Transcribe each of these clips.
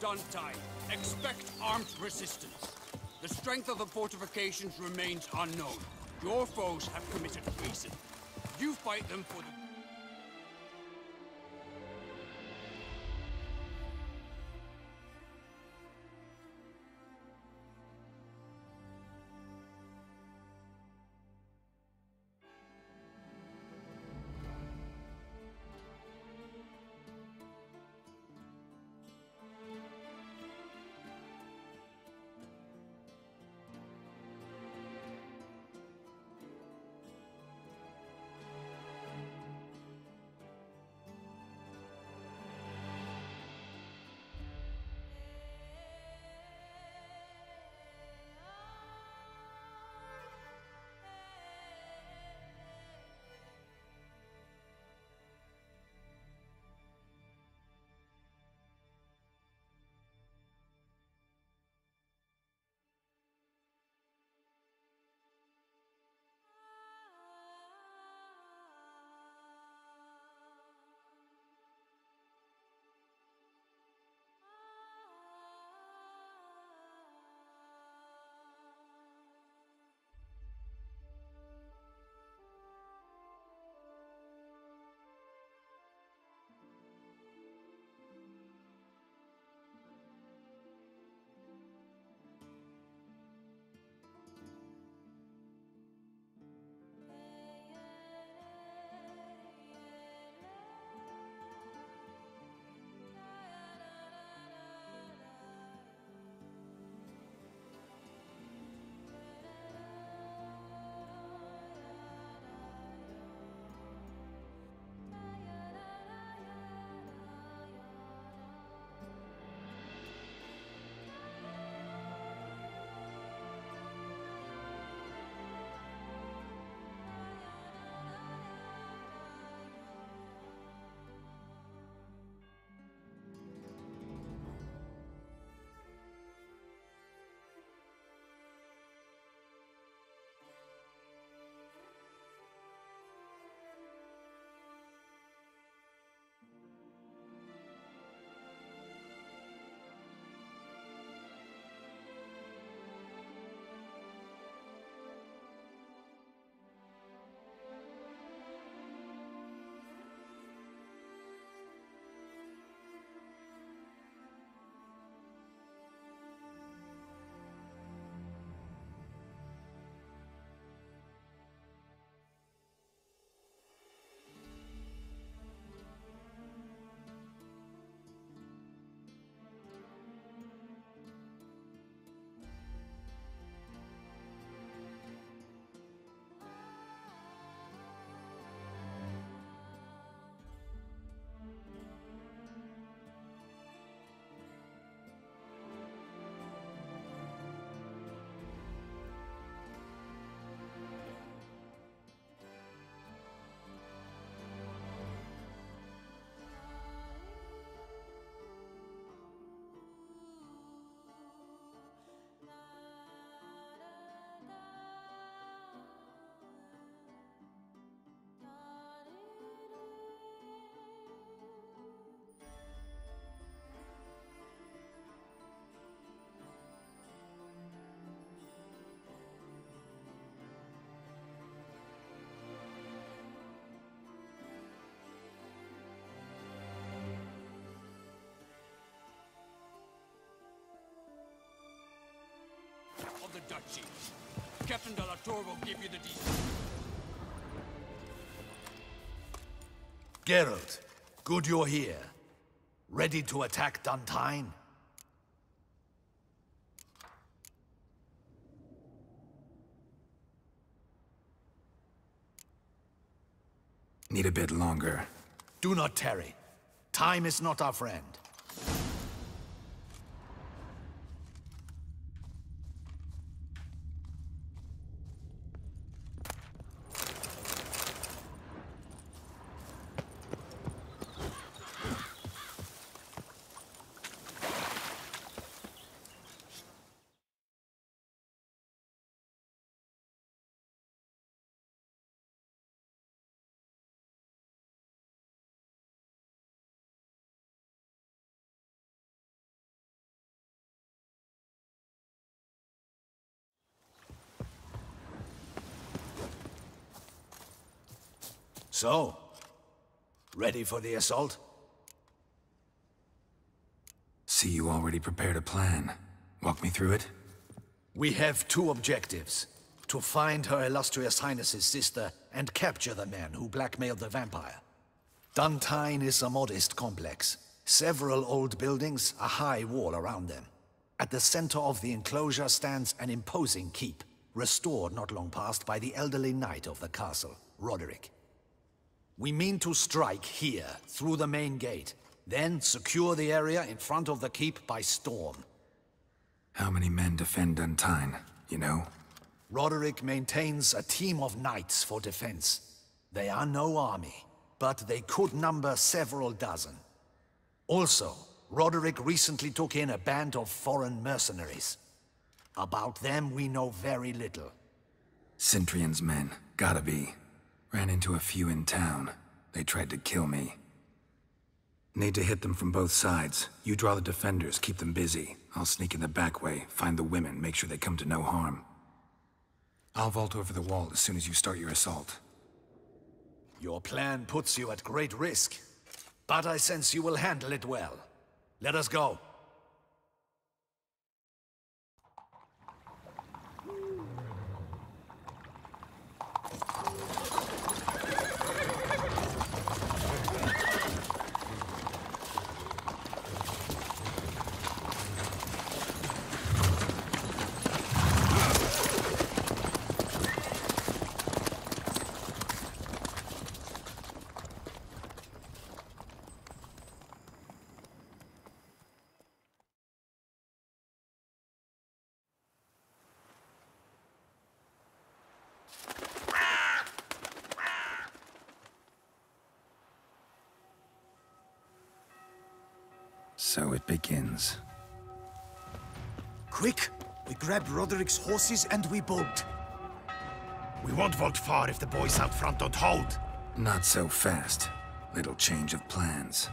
Dun Tynne. Expect armed resistance. The strength of the fortifications remains unknown. Your foes have committed treason. You fight them for the... Duchy. Captain de la Tour will give you the details. Geralt, good you're here. Ready to attack Dun Tynne? Need a bit longer. Do not tarry. Time is not our friend. So, ready for the assault? See you already prepared a plan. Walk me through it? We have two objectives. To find Her Illustrious Highness's sister and capture the man who blackmailed the vampire. Dun Tynne is a modest complex. Several old buildings, a high wall around them. At the center of the enclosure stands an imposing keep, restored not long past by the elderly knight of the castle, Roderick. We mean to strike here, through the main gate, then secure the area in front of the keep by storm. How many men defend Dun Tynne, you know? Roderick maintains a team of knights for defense. They are no army, but they could number several dozen. Also, Roderick recently took in a band of foreign mercenaries. About them we know very little. Cintrian's men, gotta be. Ran into a few in town. They tried to kill me. Need to hit them from both sides. You draw the defenders, keep them busy. I'll sneak in the back way, find the women, make sure they come to no harm. I'll vault over the wall as soon as you start your assault. Your plan puts you at great risk, but I sense you will handle it well. Let us go. So it begins. Quick! We grab Roderick's horses and we bolt. We won't vault far if the boys out front don't hold. Not so fast. Little change of plans.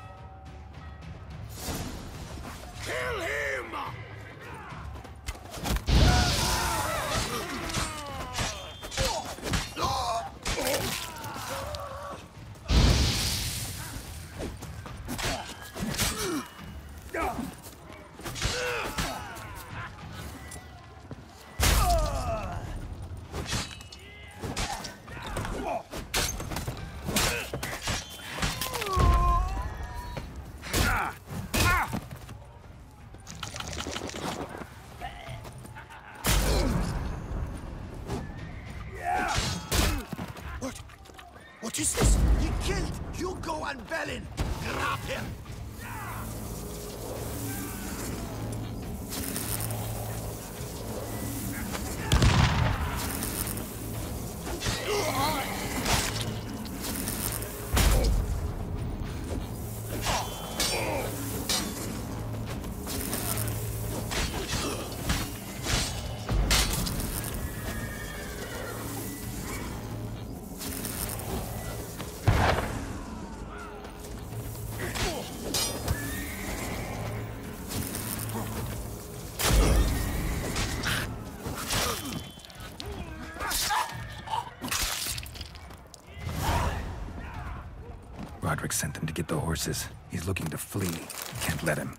What is this? He killed Hugo and Bellin! Grab him! Sent them to get the horses. He's looking to flee. Can't let him.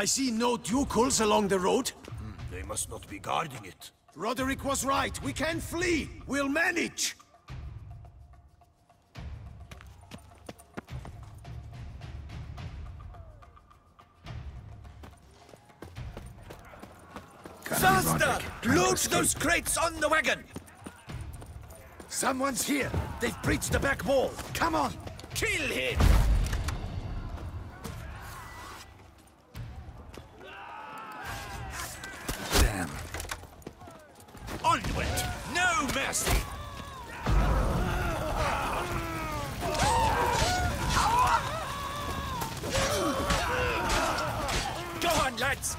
I see no ducals along the road. Hmm, they must not be guarding it. Roderick was right. We can flee. We'll manage. Faster! Load those crates on the wagon! Someone's here! They've breached the back wall! Come on! Kill him! Onward! No mercy! Go on, lads!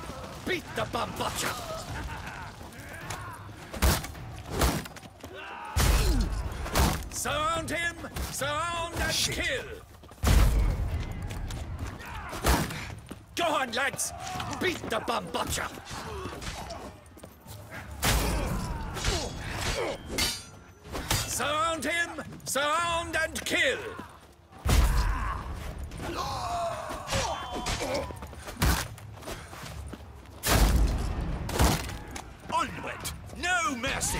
Beat the bum butcher! Surround him! Surround and kill! Go on, lads! Beat the bum Surround him! Surround and kill! Onward! No mercy!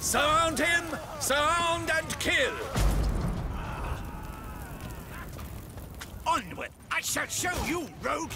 Surround him! Surround and kill! Onward! I shall show you, rogue!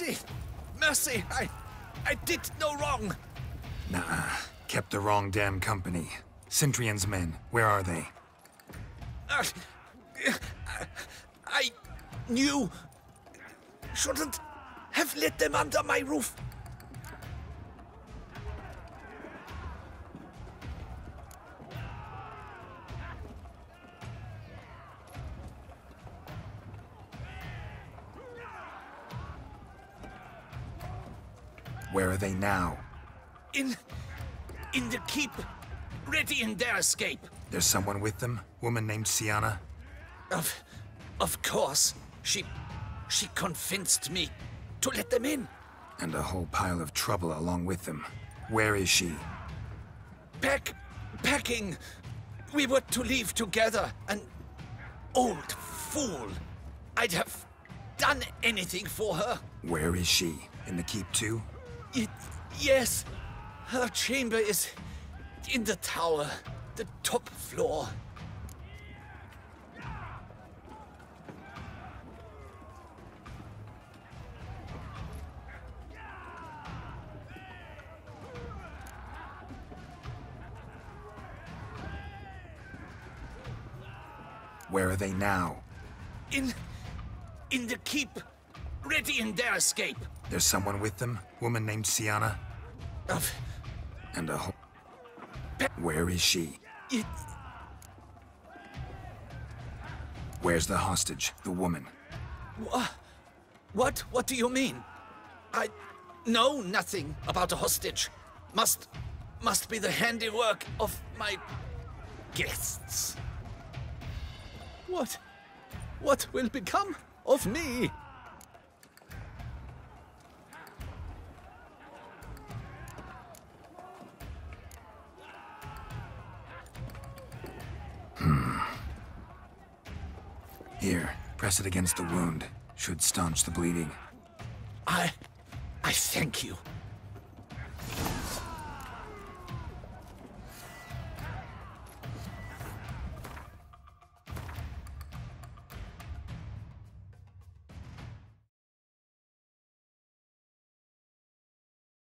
Mercy! Mercy! I... I did no wrong! Nah, kept the wrong damn company. Centrion's men, where are they? Uh, I knew... Shouldn't have let them under my roof. Where are they now? In... in the keep. Ready in their escape. There's someone with them? Woman named Syanna? Of... of course. She... she convinced me to let them in. And a whole pile of trouble along with them. Where is she? Pack... packing. We were to leave together. An old fool. I'd have done anything for her. Where is she? In the keep too? Yes. Her chamber is in the tower, the top floor. Where are they now? In. in the keep. Ready in their escape. There's someone with them? Woman named Syanna? Of. And a whole... Where is she? It, Where's the hostage? The woman? What? what? What do you mean? I know nothing about a hostage. Must. must be the handiwork of my guests. What? What will become of me? Here, press it against the wound. Should staunch the bleeding. I. I thank you.